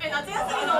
え夏休みの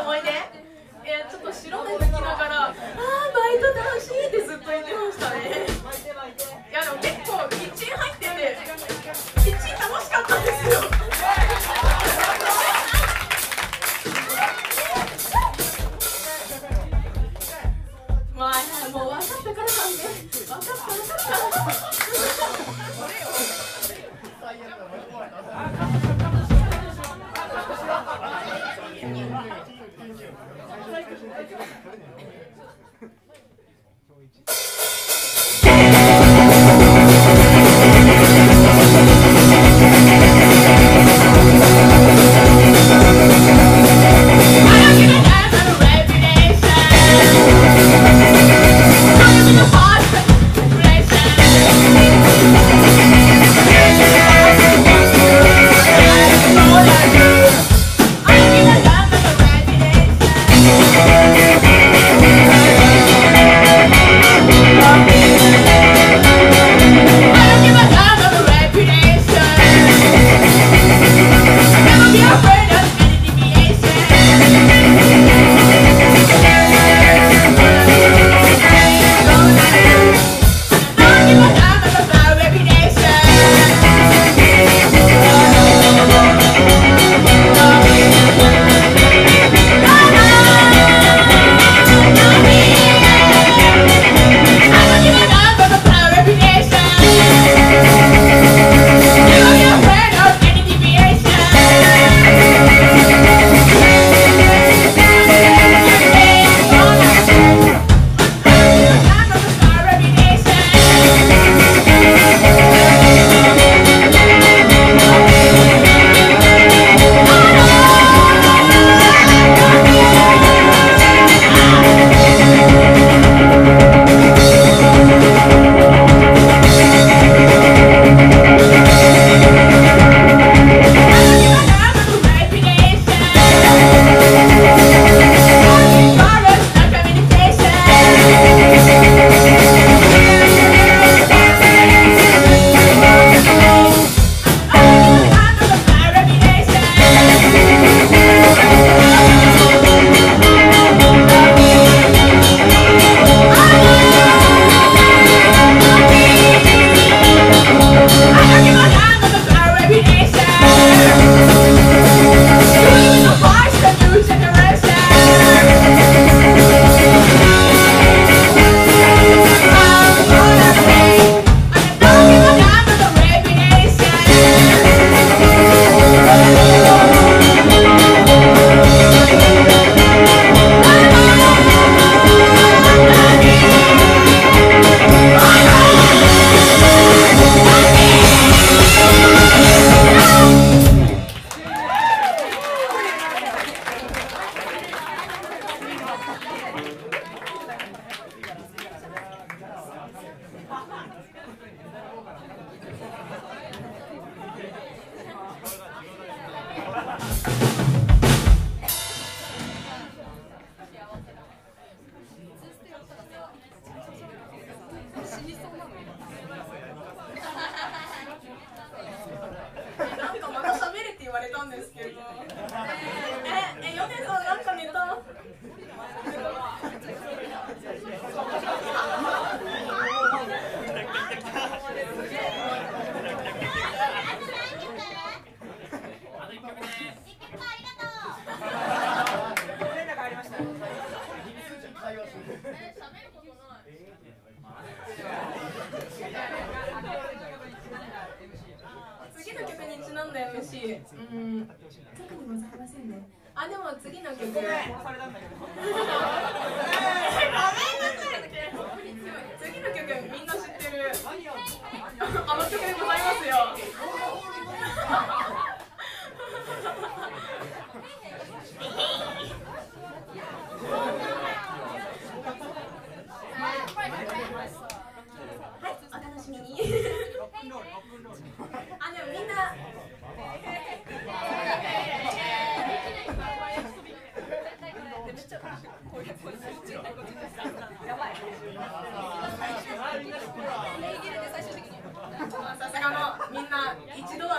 みんな一度は